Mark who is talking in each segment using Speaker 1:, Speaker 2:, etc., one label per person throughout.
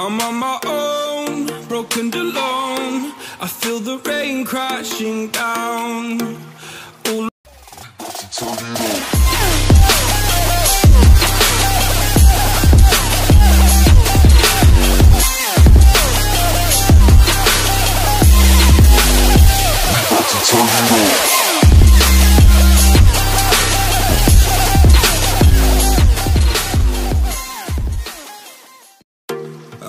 Speaker 1: I'm on my own, broken and alone. I feel the rain crashing down. All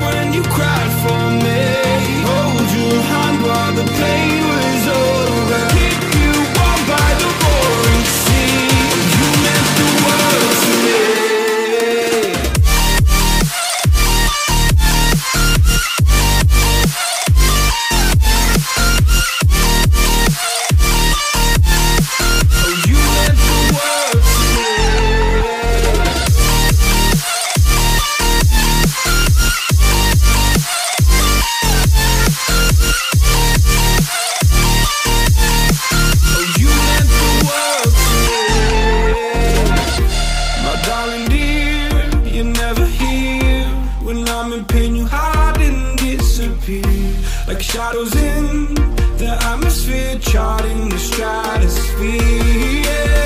Speaker 1: when you cried for me. time and pain you hide and disappear Like shadows in the atmosphere charting the stratosphere yeah.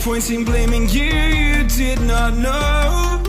Speaker 1: Pointing, blaming you, you did not know.